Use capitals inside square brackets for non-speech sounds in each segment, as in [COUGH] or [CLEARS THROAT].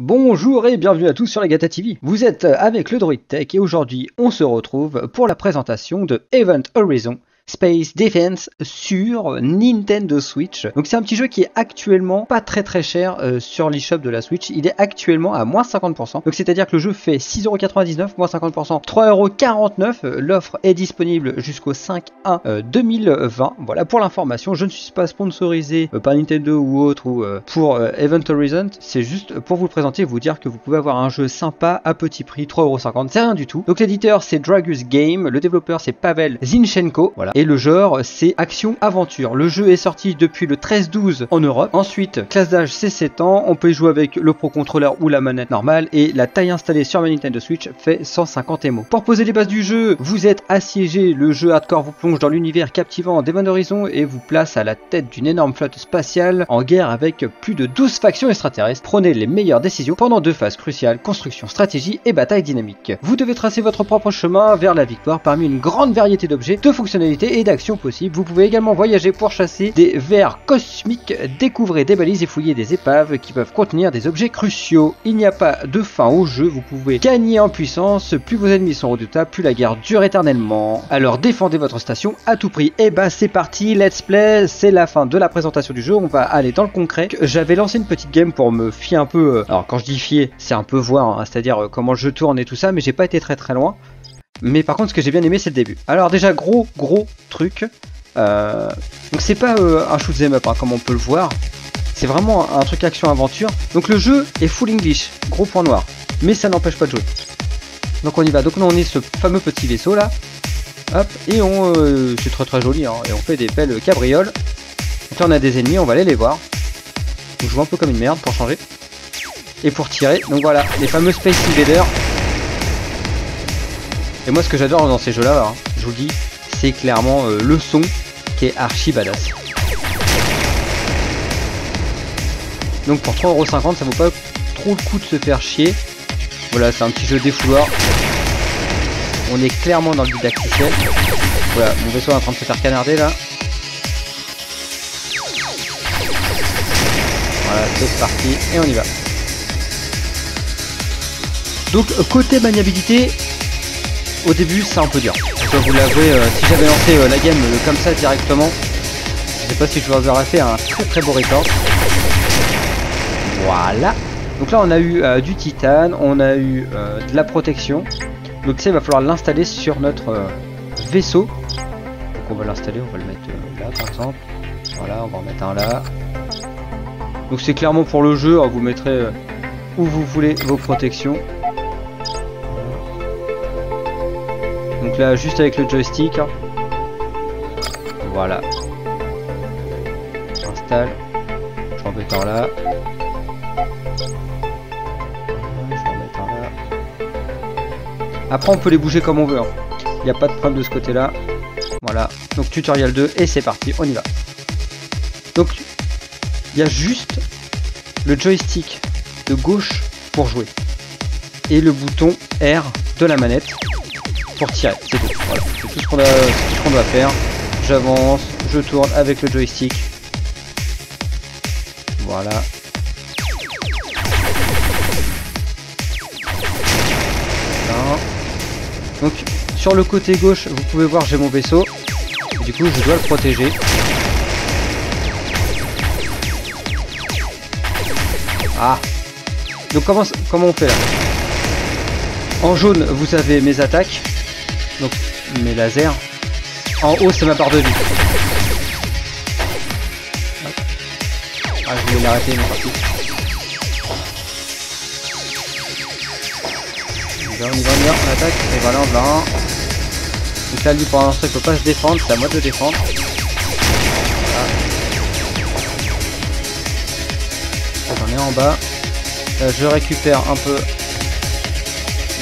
Bonjour et bienvenue à tous sur la Gata TV. Vous êtes avec le Droid Tech et aujourd'hui on se retrouve pour la présentation de Event Horizon Space Defense sur Nintendo Switch. Donc c'est un petit jeu qui est actuellement pas très très cher euh, sur l'eShop de la Switch. Il est actuellement à moins 50%. Donc c'est à dire que le jeu fait 6,99€, moins 50%, 3,49€. L'offre est disponible jusqu'au 5-1 2020. Voilà pour l'information. Je ne suis pas sponsorisé euh, par Nintendo ou autre ou euh, pour Event Horizon. C'est juste pour vous le présenter et vous dire que vous pouvez avoir un jeu sympa à petit prix, 3,50€. C'est rien du tout. Donc l'éditeur c'est Dragus Game. Le développeur c'est Pavel Zinchenko. Voilà. Et le genre, c'est action-aventure. Le jeu est sorti depuis le 13-12 en Europe. Ensuite, classe d'âge, c'est 7 ans. On peut jouer avec le Pro Controller ou la manette normale. Et la taille installée sur ma Nintendo Switch fait 150 MO. Pour poser les bases du jeu, vous êtes assiégé. Le jeu hardcore vous plonge dans l'univers captivant d'Evan Horizon et vous place à la tête d'une énorme flotte spatiale en guerre avec plus de 12 factions extraterrestres. Prenez les meilleures décisions pendant deux phases cruciales, construction, stratégie et bataille dynamique. Vous devez tracer votre propre chemin vers la victoire parmi une grande variété d'objets, de fonctionnalités et d'actions possibles. Vous pouvez également voyager pour chasser des vers cosmiques, découvrir des balises et fouiller des épaves qui peuvent contenir des objets cruciaux. Il n'y a pas de fin au jeu, vous pouvez gagner en puissance, plus vos ennemis sont redoutables, plus la guerre dure éternellement. Alors défendez votre station à tout prix. Et bah c'est parti, let's play, c'est la fin de la présentation du jeu, on va aller dans le concret. J'avais lancé une petite game pour me fier un peu, euh, alors quand je dis fier, c'est un peu voir, hein, c'est-à-dire euh, comment jeu tourne et tout ça, mais j'ai pas été très très loin. Mais par contre, ce que j'ai bien aimé, c'est le début. Alors déjà, gros, gros truc. Euh, donc c'est pas euh, un shoot'em up, hein, comme on peut le voir. C'est vraiment un truc action-aventure. Donc le jeu est full English, gros point noir. Mais ça n'empêche pas de jouer. Donc on y va. Donc nous on est ce fameux petit vaisseau là. Hop, et on... Euh, c'est très très joli, hein, et on fait des belles cabrioles. Donc là on a des ennemis, on va aller les voir. On joue un peu comme une merde pour changer. Et pour tirer, donc voilà, les fameux Space Invaders. Et moi ce que j'adore dans ces jeux là, hein, je vous le dis, c'est clairement euh, le son qui est archi badass. Donc pour 3,50€ ça vaut pas trop le coup de se faire chier. Voilà c'est un petit jeu défouloir. On est clairement dans le didacticiel. Voilà, mon vaisseau est en train de se faire canarder là. Voilà, c'est parti et on y va. Donc côté maniabilité, au début c'est un peu dur. Je vous euh, si j'avais lancé euh, la game euh, comme ça directement, je sais pas si je vous aurais fait un très très beau record. Voilà. Donc là on a eu du titane, on a eu de la protection. Donc ça il va falloir l'installer sur notre vaisseau. Donc on va l'installer, on va le mettre là par exemple. Voilà, on va en mettre un là. Donc c'est clairement pour le jeu, hein, vous mettrez où vous voulez vos protections. Donc là, juste avec le joystick. Voilà. J'installe. Je vais en là. Je en mettre un là. Après, on peut les bouger comme on veut. Il n'y a pas de problème de ce côté-là. Voilà. Donc tutoriel 2 et c'est parti, on y va. Donc, il y a juste le joystick de gauche pour jouer. Et le bouton R de la manette pour tirer. C'est tout. Voilà. C'est tout ce qu'on doit faire. J'avance, je tourne avec le joystick. Voilà. Donc sur le côté gauche, vous pouvez voir j'ai mon vaisseau. du coup, je dois le protéger. Ah Donc comment, comment on fait là? En jaune, vous avez mes attaques. Donc mes lasers. En haut c'est ma barre de vie. Ah je voulais l'arrêter mais. On va, va, on attaque, et voilà on va un. Donc là lui pour l'instant il peut pas se défendre, c'est à moi de le défendre. Voilà. J'en ai en bas. Là je récupère un peu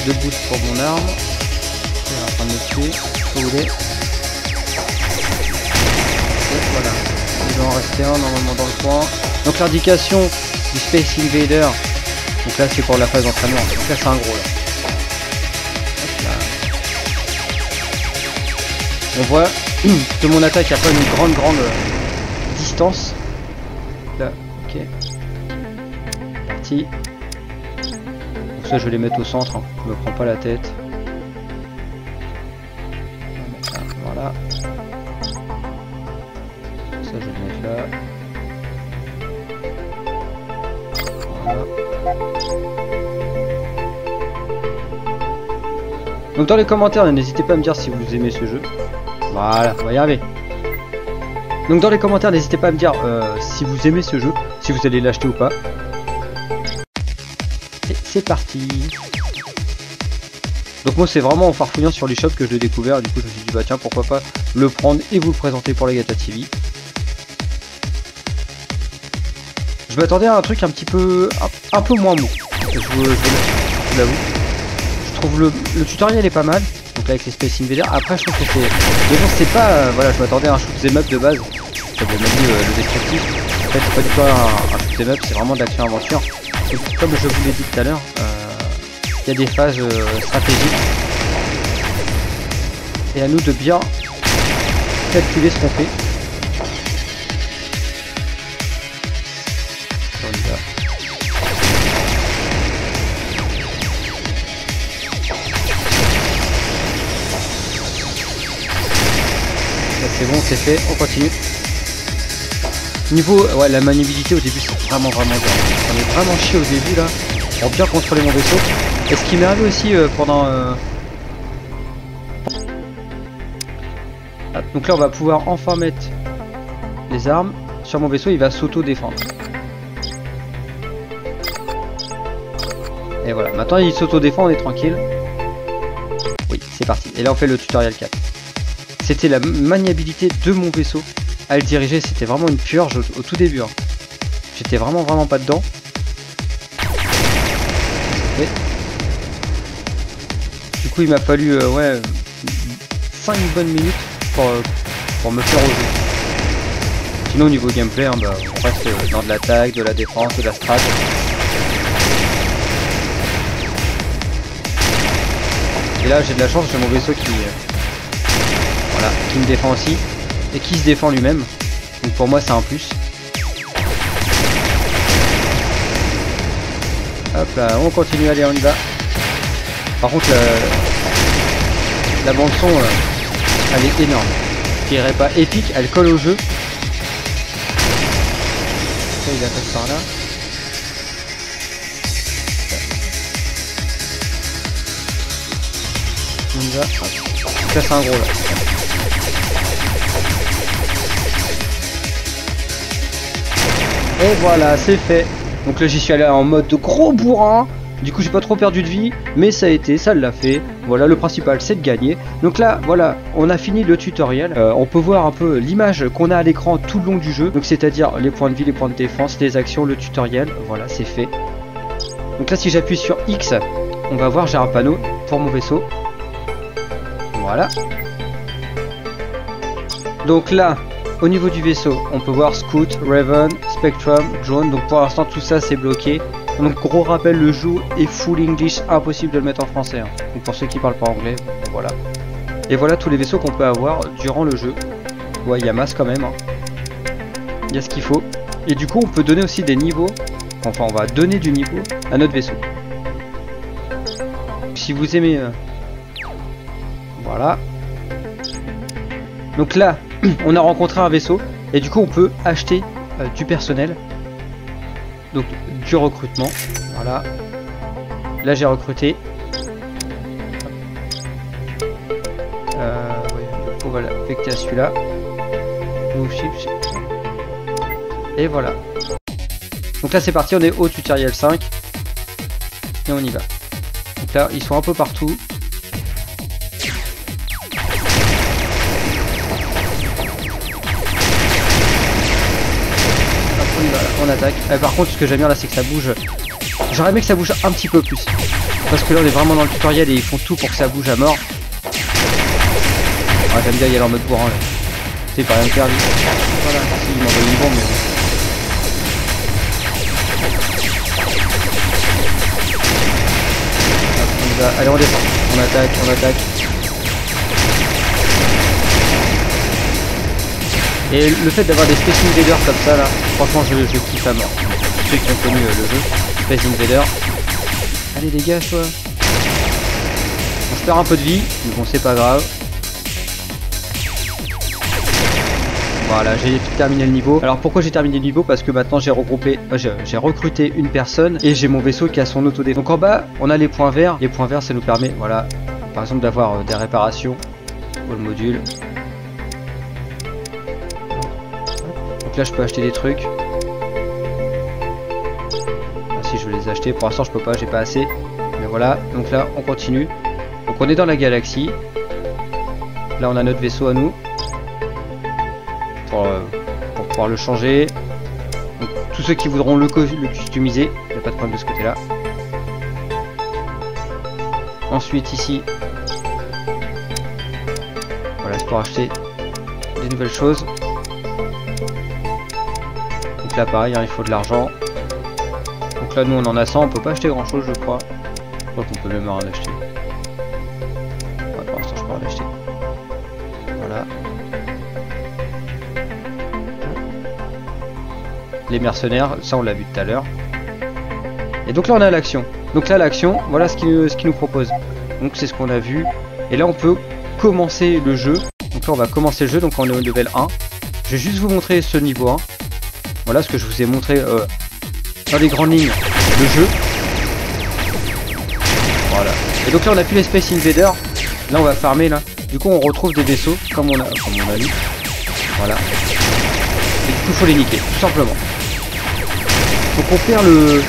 de boost pour mon arme tuer, si vous voulez. Voilà. Il va en rester un normalement dans le coin. Donc l'indication du Space Invader. Donc là c'est pour la phase d'entraînement. Donc là c'est un gros là. On voit [CLEARS THROAT] que mon attaque a pas une grande grande distance. Là, ok. Parti. Donc ça je vais les mettre au centre, hein. je me prends pas la tête. Dans les commentaires, n'hésitez pas à me dire si vous aimez ce jeu. Voilà, on va y arriver. Donc dans les commentaires, n'hésitez pas à me dire euh, si vous aimez ce jeu, si vous allez l'acheter ou pas. C'est parti Donc moi c'est vraiment en farfouillant sur l'eShop que je l'ai découvert, du coup je me suis dit bah tiens pourquoi pas le prendre et vous le présenter pour les Gata TV. Je m'attendais à un truc un petit peu un, peu moins mou, l'avoue. Le, tutoriel est pas mal, donc avec les Space Invaders. Après, je trouve que c'est. Mais bon, c'est pas. Euh, voilà, je m'attendais à un shoot up de base. J'avais même euh, le descriptif. En fait, c'est pas du tout un, un shoot up, c'est vraiment de l'action aventure. Et comme je vous l'ai dit tout à l'heure, euh, il y a des phases stratégiques. Et à nous de bien calculer ce qu'on fait. C'est bon, c'est fait, on continue. Niveau, ouais, la maniabilité au début, c'est vraiment, vraiment dur. On est vraiment chier au début, là, pour bien contrôler mon vaisseau. Et ce qui m'est arrivé aussi euh, pendant... Euh, ah, donc là, on va pouvoir enfin mettre les armes sur mon vaisseau, il va s'auto-défendre. Et voilà, maintenant il s'auto-défend, on est tranquille. Oui, c'est parti. Et là, on fait le tutoriel 4 c'était la maniabilité de mon vaisseau à le diriger. C'était vraiment une purge au, tout début. Hein. J'étais vraiment vraiment pas dedans. Du coup il m'a fallu euh, ouais 5 bonnes minutes pour, euh, pour me faire au jeu. Sinon au niveau gameplay, hein, bah, on reste euh, dans de l'attaque, de la défense, de la strat. Et là j'ai de la chance, j'ai mon vaisseau qui, voilà, qui me défend aussi. Et qui se défend lui-même. Donc pour moi c'est un plus. Hop là, on continue, allez on y va. Par contre la, bande son euh, elle est énorme. Je dirais pas épique, elle colle au jeu. Ça il attaque par là. On y va. Ça c'est un gros là. Et voilà, c'est fait. Donc là j'y suis allé en mode gros bourrin. Du coup j'ai pas trop perdu de vie, mais ça a été, ça l'a fait. Voilà, le principal c'est de gagner. Donc là, voilà, on a fini le tutoriel. Euh, on peut voir un peu l'image qu'on a à l'écran tout le long du jeu. Donc c'est-à-dire les points de vie, les points de défense, les actions, le tutoriel. Voilà, c'est fait. Donc là si j'appuie sur X, on va voir j'ai un panneau pour mon vaisseau. Voilà. Donc là, au niveau du vaisseau, on peut voir Scout, Raven, Spectrum, Drone. Donc pour l'instant tout ça c'est bloqué. Donc gros rappel, le jeu est full English, impossible de le mettre en français. Hein. Donc pour ceux qui parlent pas anglais, voilà. Et voilà tous les vaisseaux qu'on peut avoir durant le jeu. Ouais, il y a masse quand même. Hein. Il y a ce qu'il faut. Et du coup on peut donner aussi des niveaux. Enfin on va donner du niveau à notre vaisseau. Si vous aimez... Euh, voilà. Donc là, on a rencontré un vaisseau et du coup on peut acheter euh, du personnel. Donc du recrutement. Voilà. Là j'ai recruté. On va l'affecter à celui-là. Et voilà. Donc là c'est parti, on est au tutoriel 5. Et on y va. Donc là ils sont un peu partout. On attaque. Euh, par contre, ce que j'aime bien là, c'est que ça bouge. J'aurais aimé que ça bouge un petit peu plus. Parce que là, on est vraiment dans le tutoriel et ils font tout pour que ça bouge à mort. Ah, j'aime bien y aller en mode bourrin là. C'est pas rien perdu. Voilà, il m'envoie une bombe. Allez, on descend. On attaque, on attaque. Et le fait d'avoir des Space Invaders comme ça là, franchement je, kiffe à mort. Ceux qui ont connu euh, le jeu, Space Invaders. Allez dégage toi On se perd un peu de vie, mais bon c'est pas grave. Voilà, j'ai terminé le niveau. Alors pourquoi j'ai terminé le niveau? Parce que maintenant j'ai regroupé, euh, j'ai recruté une personne et j'ai mon vaisseau qui a son auto Donc en bas, on a les points verts. Les points verts, ça nous permet, voilà, par exemple d'avoir euh, des réparations pour le module. Là, je peux acheter des trucs. Ah, si je veux les acheter, pour l'instant je peux pas, j'ai pas assez. Mais voilà, donc là on continue. Donc on est dans la galaxie. Là on a notre vaisseau à nous. Euh, pour, pouvoir le changer. tous ceux qui voudront le, customiser, il n'y a pas de problème de ce côté-là. Ensuite ici, voilà, c'est pour acheter des nouvelles choses. Là pareil, hein, il faut de l'argent. Donc là nous on en a 100, on peut pas acheter grand chose je crois. Je crois qu'on peut même en acheter. je peux en acheter. Voilà. les mercenaires, ça on l'a vu tout à l'heure. Et donc là on a l'action. Donc là l'action, voilà ce qu'il ce nous propose. Donc c'est ce qu'on a vu. Et là on peut commencer le jeu. Donc là on va commencer le jeu, donc on est au level 1. Je vais juste vous montrer ce niveau 1. Voilà ce que je vous ai montré euh, dans les grandes lignes le jeu. Voilà. Et donc là on a plus les Space Invaders. Là on va farmer là. Du coup on retrouve des vaisseaux comme on a, comme on a vu. Voilà. Et du coup faut les niquer, tout simplement. Donc on perd le,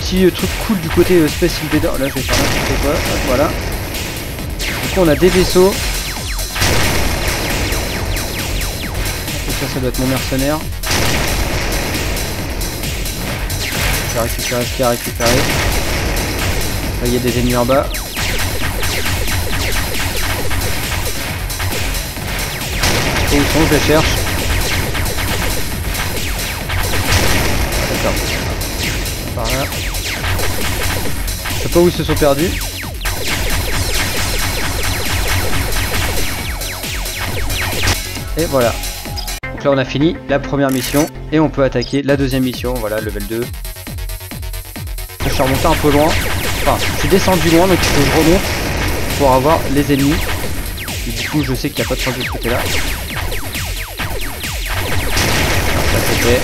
petit truc cool du côté euh, Space Invader. Là je vais faire n'importe quoi. Voilà. Du coup on a des vaisseaux. ça, ça doit être mon mercenaire. Vais récupérer ce récupérer. Là il y a des ennemis en bas. Où ils sont, je les cherche. Par là. Je sais pas où ils se sont perdus. Et voilà. Donc là on a fini la première mission et on peut attaquer la deuxième mission, voilà level 2. Je suis remonté un peu loin, enfin je suis descendu loin donc il faut que je remonte pour avoir les ennemis. Et du coup je sais qu'il n'y a pas de chance de ce côté là. Ça c'est fait.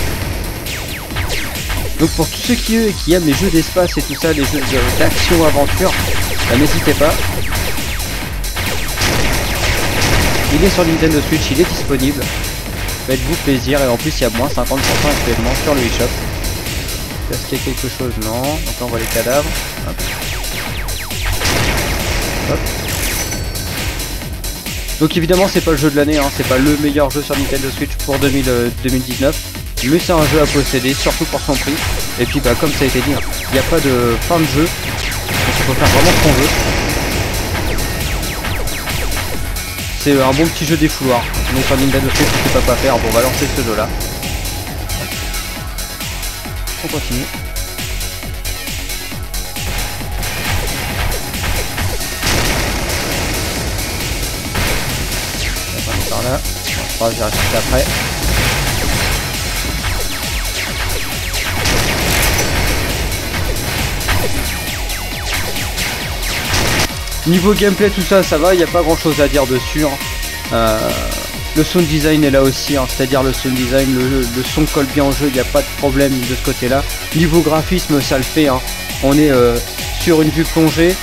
Donc pour tous ceux qui, qui aiment les jeux d'espace et tout ça, les jeux d'action-aventure, bah, n'hésitez pas. Il est sur Nintendo Switch, il est disponible. Faites-vous plaisir et en plus il y a moins 50% actuellement sur le eShop. Est-ce qu'il y a quelque chose Non. Donc là on voit les cadavres. Donc évidemment c'est pas le jeu de l'année, hein. c'est pas le meilleur jeu sur Nintendo Switch pour 2019 mais c'est un jeu à posséder, surtout pour son prix. Et puis bah comme ça a été dit, hein, il n'y a pas de fin de jeu, donc on peut faire vraiment ce qu'on veut. C'est un bon petit jeu des fouloirs. Donc sur Nintendo Switch, ne sais pas faire, bon on va lancer ce jeu là. On continue. Par là, on va faire après. Niveau gameplay, tout ça, ça va, il n'y a pas grand chose à dire dessus. Hein. Euh, le sound design est là aussi, hein. c'est-à-dire le sound design, le, son colle bien au jeu, il n'y a pas de problème de ce côté-là. Niveau graphisme, ça le fait. Hein. On est euh, sur une vue plongée,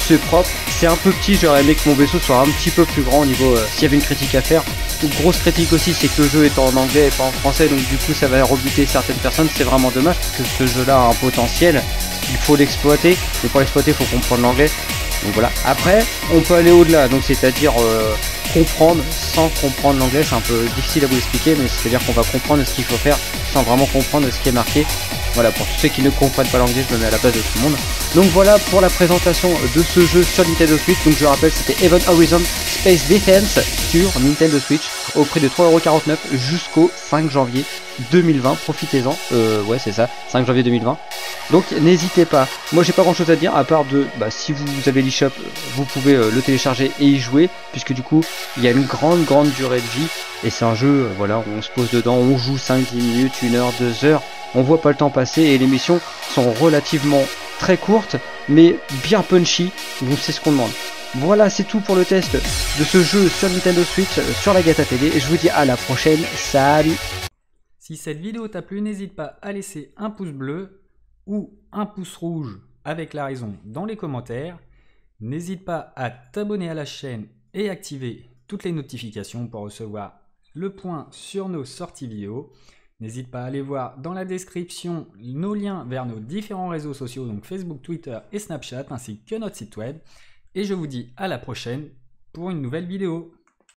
c'est propre. C'est un peu petit, j'aurais aimé que mon vaisseau soit un petit peu plus grand au niveau euh, s'il y avait une critique à faire. Une grosse critique aussi, c'est que le jeu est en anglais et pas en français, donc du coup ça va rebuter certaines personnes. C'est vraiment dommage parce que ce jeu-là a un potentiel. Il faut l'exploiter, mais pour l'exploiter, il faut comprendre l'anglais. Donc voilà. Après, on peut aller au-delà, donc c'est-à-dire euh, comprendre sans comprendre l'anglais. C'est un peu difficile à vous expliquer, mais c'est-à-dire qu'on va comprendre ce qu'il faut faire sans vraiment comprendre ce qui est marqué. Voilà, pour tous ceux qui ne comprennent pas l'anglais, je me mets à la place de tout le monde. Donc voilà pour la présentation de ce jeu sur Nintendo Switch. Donc je rappelle, c'était Event Horizon Space Defense sur Nintendo Switch au prix de 3,49€ jusqu'au 5 janvier 2020. Profitez-en. Euh, ouais, c'est ça, 5 janvier 2020. Donc n'hésitez pas. Moi j'ai pas grand chose à dire à part de bah, si vous avez l'eShop, vous pouvez euh, le télécharger et y jouer puisque du coup il y a une grande grande durée de vie. Et c'est un jeu euh, voilà on se pose dedans, on joue 5-10 minutes, 1 heure, 2 heures, on voit pas le temps passer et les missions sont relativement très courte, mais bien punchy, donc c'est ce qu'on demande. Voilà, c'est tout pour le test de ce jeu sur Nintendo Switch, sur la Gata TV, je vous dis à la prochaine, salut! Si cette vidéo t'a plu, n'hésite pas à laisser un pouce bleu ou un pouce rouge avec la raison dans les commentaires. N'hésite pas à t'abonner à la chaîne et activer toutes les notifications pour recevoir le point sur nos sorties vidéo. N'hésite pas à aller voir dans la description nos liens vers nos différents réseaux sociaux, donc Facebook, Twitter et Snapchat, ainsi que notre site web. Et je vous dis à la prochaine pour une nouvelle vidéo.